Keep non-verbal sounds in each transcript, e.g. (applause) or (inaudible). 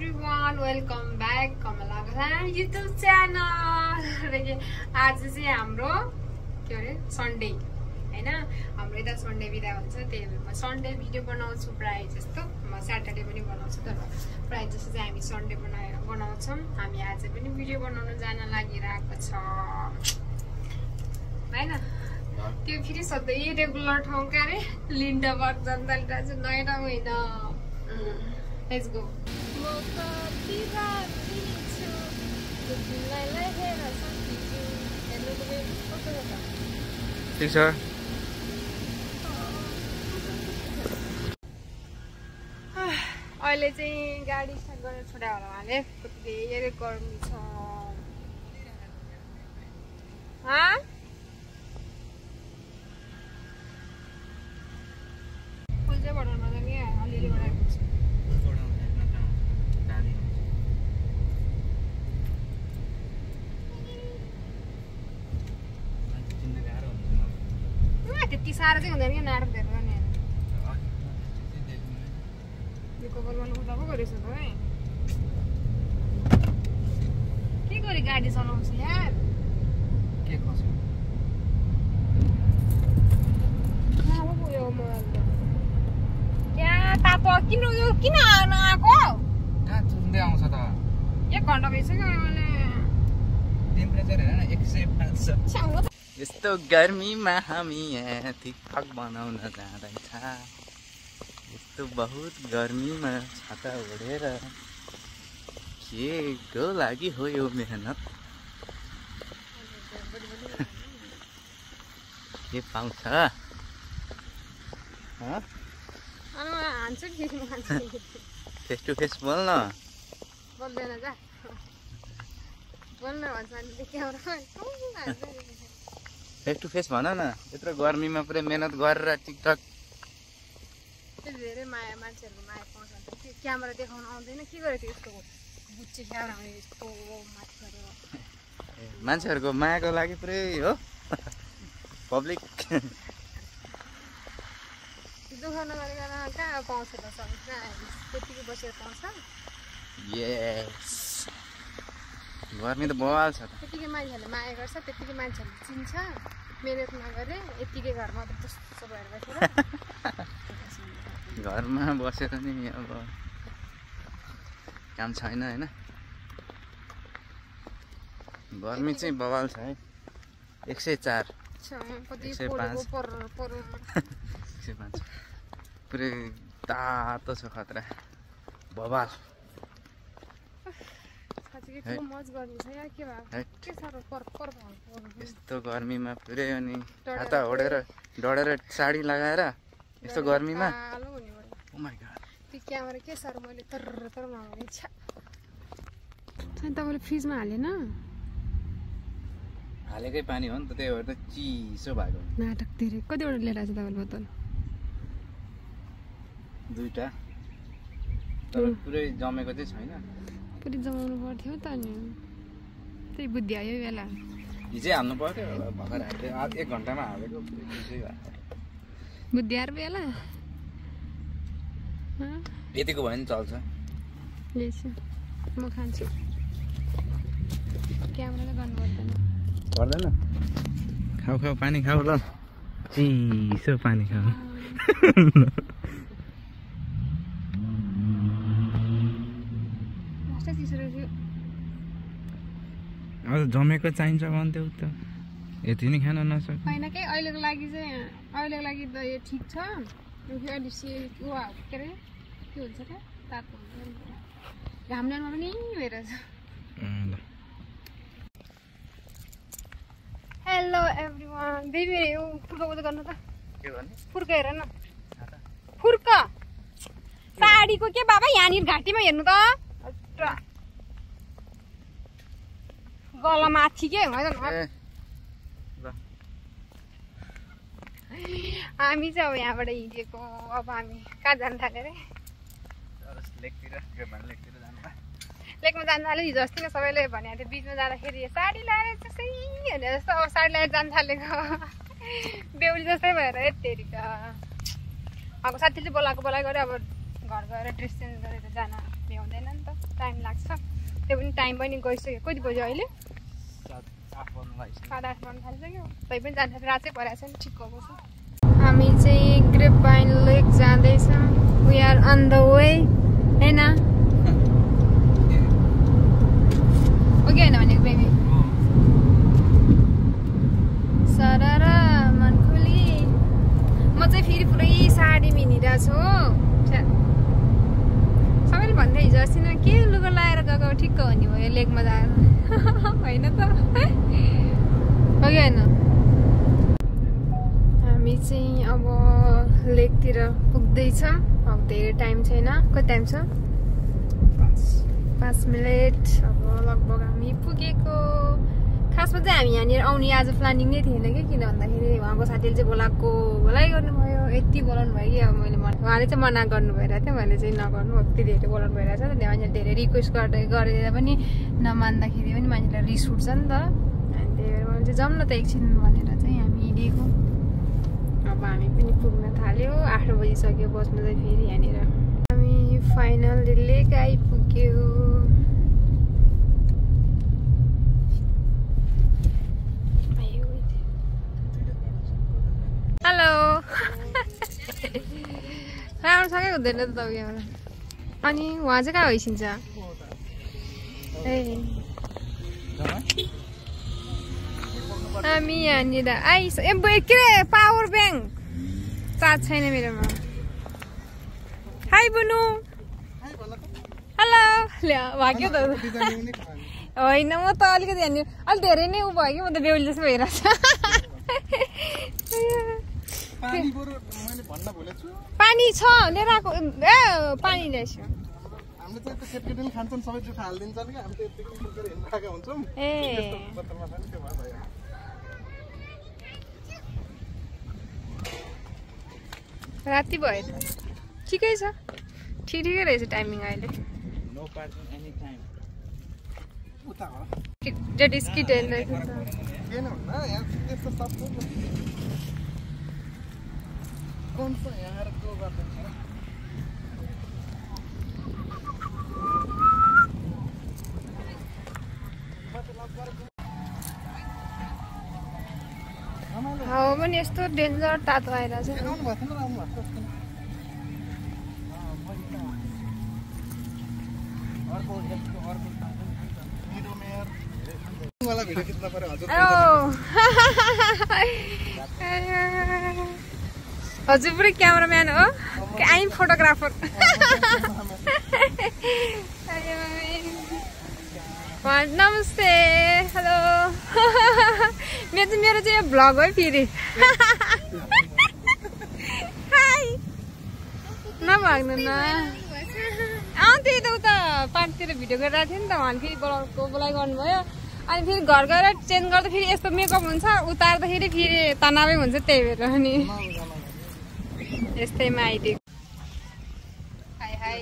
Everyone welcome back Kamala गजान YouTube channel आज चाहिँ हाम्रो के अरे सन्डे होइन हाम्रो यता सन्डे बिदा हुन्छ त्यही भएर म सन्डे भिडियो बनाउँछु प्रायः जस्तो। म स्याटरडे पनि बनाउँछु तर प्रायः जस्तो चाहिँ हामी सन्डे बनाएर बनाउँछौँ। हामी आज पनि भिडियो बनाउन जान लागिरहेको छ। होइन त्यो फेरि सधैँ रेगुलर ठाउँ क्या अरे लिन्डबर्ग जनताले चाहिँ नयाँ ठाउँ होइन लेट्स गो सकिछु हेर्नु तपाईँ कस्तो छ त ठिक छ अहिले चाहिँ गाडी स्टार्ट गरेर छोड्यो होला उहाँले। धेरै गर्मी छ हाँ? फुल चाहिँ बढाउनु पर्दैन क्या अलिअलि बढाएको छु उहाँ त्यति साह्रो चाहिँ हुँदैन कि नाटक धेरै गर्ने यो कभर गर्नु खोज्दा पो गरेछ त है के गरी गाडी चलाउँछु यार के क्या तातो किन यो किन नआएको कहाँ चुन्दै आउँछ त एक घन्टा भइसक्यो मैले टेम्परेचर हेर न एक सय पाँच छ यस्तो गर्मीमा हामी यहाँ ठिकठाक बनाउन जाँदैछ। यस्तो बहुत गर्मीमा छाता ओढेर के को लागि हो यो मेहनत? के पाउँछ? फेस टु फेस बोल्न। बोल्दैन जा बोल्न भन्छ अनि क्यामेरा फेस टु फेस भन न यत्रो गर्मीमा पुरै मेहनत गरेर टिकटक धेरै माया मान्छेहरूको माया पाउँछ अन्त त्यो क्यामेरा देखाउन आउँदैन के गरेको थियो यस्तो बुच्ची क्यामेरा आउने यस्तो माथि गरेर? मान्छेहरूको मायाको लागि पुरै हो। पब्लिक दुःख नगरिकन कहाँ पाउँछ त सब? कहाँ त्यतिकै बसेर पाउँछ? गर्मी त बवाल छ त्यतिकै मान्छेहरूले माया गर्छ त्यतिकै मान्छेहरूले चिन्छ। मिहिनेत नगरे यत्तिकै घरमा त जस्तो भएर बसेर। घरमा बसेर नि अब काम छैन होइन? गर्मी चाहिँ बवाल छ है? एक सय चार। एक सय पाँच। (laughs) एक सय पाँच। पुरै तातो छ खतरा। बवाल साँच्चीकै है। ठुलो मज गर्ने छ या के भयो है के साह्रो पर पर भएको यस्तो गर्मीमा पुरै अनि छाता ओढेर डढेर साडी लगाएर यस्तो गर्मीमा तपाईँले फ्रिजमा हालेन हालेकै पानी हो नि त त्यही भएर त चिसो भएको नाटक धेरै कतिवटा लिएर आएको छ तपाईँले बोतल दुइटा तर. पुरै जमेको चाहिँ छैन पुरै जमाउनु पर्थ्यो त अनि त्यही बुद्धि आयो यो बेला हिजै हाल्नु पर्थ्यो भर्खर हाल्थ्यो एक घन्टामा हालेको बुद्धि आएर बेला हँ? यतिको भयो भने चल्छ म खान्छु क्यामेराले गर्नु पर्दैन पर्दैन खाऊ खाऊ पानी खाऊ ल चिसो पानी खाऊ कस्तो चिसो रहेछ अब त जमेको चाहिन्छ भन्थ्यौ त। यति नै खान नसक्नु। होइन के अहिलेको लागि चाहिँ अहिलेको लागि त यो ठिक छ। वा के अरे के हुन्छ क्या तातो हुन्छ। नि। घाम ल्याउनु पनि भइरहेछ। हेलो एभ्री वान बेबी यो फुर्का उयो गर्नु त। फुर्का हेर न। फुर्क। साडीको के बाबा यहाँनिर घाँटीमा हेर्नु त। गला माथि के हामी चाहिँ अब यहाँबाट हिँडेको अब हामी कहाँ जानु थाल्यो अरे। लेकमा जानु थाल्यो हिजो अस्ति नै सबैले भनेको थियो बिचमा जाँदाखेरि साडी लगाएर जस्तै भने जस्तो अब साडी लगाएर जानु थालेको बेहुली जस्तै भएर यत्तेरिका अब साथीले बोलाएको बोलाएको गऱ्यो अब घर गएर ड्रेस चेन्ज गरेर जान भ्याउँदैन नि त टाइम लाग्छ त्यो पनि टाइम पनि गइसक्यो। कति बज्यो अहिले? साढे आठ बज्नु थालिसक्यो। तै पनि जान्छ रात परेको छ नि ठिक भएको छ। हामी चाहिँ ग्रेप पाइन लेक जाँदैछौँ। We are on the way होइन ओके होइन भनेको बेबी सरर मन खुली म चाहिँ फेरि पुरै साडी मिनिरहेको छु हो छ्या। सबैले भन्दै हिजो अस्ति न के लुगा लगाएर गएको ठिक्क हो नि भयो लेकमा जाएर (laughs) होइन त? हो कि होइन हामी चाहिँ अब लेकतिर पुग्दैछ। अब धेरै टाइम छैन। कति टाइम छ? पाँच मिनट। अब लगभग हामी पुगेको खासमा चाहिँ हामी यहाँनिर आउने आज प्लानिङ नै थिएन कि किन भन्दाखेरि उहाँको साथीले चाहिँ बोलाएको बोलाइ गर्नुभयो। यति बोलाउनु भयो कि अब मैले उहाँले चाहिँ मना गर्नु भइरहेको थियो। मैले चाहिँ नगर्नु यति धेरै बोलाउनु भइरहेको छ। मान्छेले धेरै रिक्वेस्ट गर्दै गरेर पनि नमान्दाखेरि पनि मान्छेलाई रिस उठ्छ नि त। अनि त्यही भएर मैले चाहिँ जाउँ न त एकछिन भनेर चाहिँ हामी हिँडेको। अब हामी पनि पुग्न थाल्यो। आठ बजिसक्यो बस्नु चाहिँ फेरि यहाँनिर। हामी फाइनल लेक आइपुग्यो। राम्रोसँगै हुँदैन त तपाईँबाट अनि उहाँ चाहिँ कहाँ होइसिन्छ ए हामी यहाँनिर आइस ए के अरे पावर ब्याङ्क चार्ज छैन मेरोमा हाई बुनु हेलो ल्या भाग्यो त होइन म त अलिकति यहाँनिर अलिक धेरै नै उ भयो कि म त बेहुली जस्तो भइरहेको छ पानी बरु मैले भन्न भुलेको छु। पानी छ लिएर आएको ए। पानी ल्याएछु ए राति भयो। त ठिकै छ। ठिक ठिकै रहेछ टाइमिङ अहिले। नो पार्किङ एनी टाइम उता हो। डेट स्किट हेर्दैछ त केही भन्दा यहाँ त्यस्तो सबै कौन सा यहाँ को गर्दैन हावा पनि यस्तो डेन्जर तातो आइरहेछ आउनु (laughs) हजुर पुरै क्यामराम्यान हो। I'm photographer. नमस्ते। हेलो। मेरो चाहिँ मेरो चाहिँ यो भ्लग हो फेरि। नभाग्नु न। अँ त्यही त उता पार्कतिर भिडियो गरिरहेको थियो नि त उहाँले फेरि बोलाएको बोलाइ गर्नुभयो। अनि फेरि घर गएर चेन्ज गर्दा फेरि यस्तो मेकअप हुन्छ उतार्दाखेरि फेरि तनावै हुन्छ त्यही भएर अनि यस्तैमा आइदिएको हाई हाई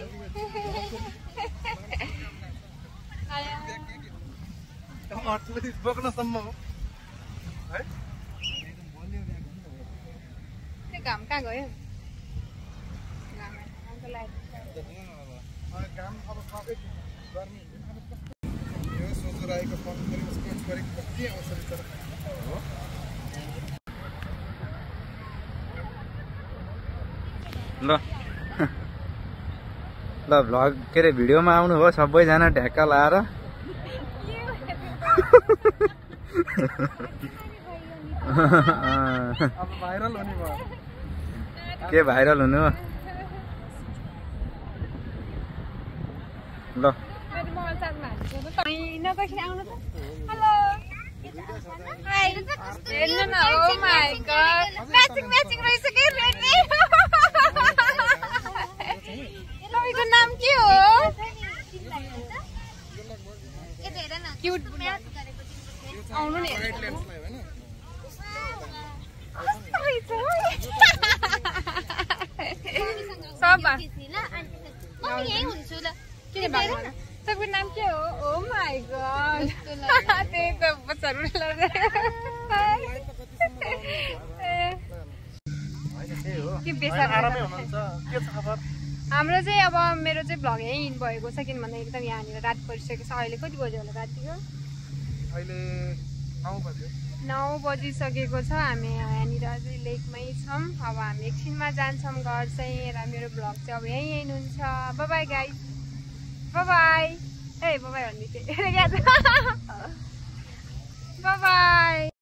बोक्नसम्म त्यो घाम कहाँ गयो घाम अब सबै गर्मी यो सोचेर आएको फोन गरेको स्केच गरेको कति अवसर हो ल ल भ्लग के अरे भिडियोमा आउनुभयो सबैजना ढ्याक्का लाएर अब भाइरल हुने भयो के भाइरल हुनु हो? ल आउनु हेर्नु न oh my god matching matching रहेछ कि रेडी तपाईँको नाम के हो क्युट आउनु नि वाइट लेन्सलाई होइन कस्तो रहेछ सब के भएको तपाईँको नाम के हो ओ माई गड त्यही त बच्चाहरू हाम्रो चाहिँ अब मेरो चाहिँ भ्लग यहीँ इन भएको छ किनभने एकदम यहाँनिर रात परिसकेको छ अहिले कति बज्यो होला रातिको अहिले नौ बजिसकेको छ हामी यहाँनिर चाहिँ लेकमै छौँ। अब हामी एकछिनमा जान्छौँ घर चाहिँ र मेरो भ्लग चाहिँ अब यहीँ यहीँ हुन्छ बाई गाई बाई ए बाई भन्दै थिएँ। (laughs) (laughs)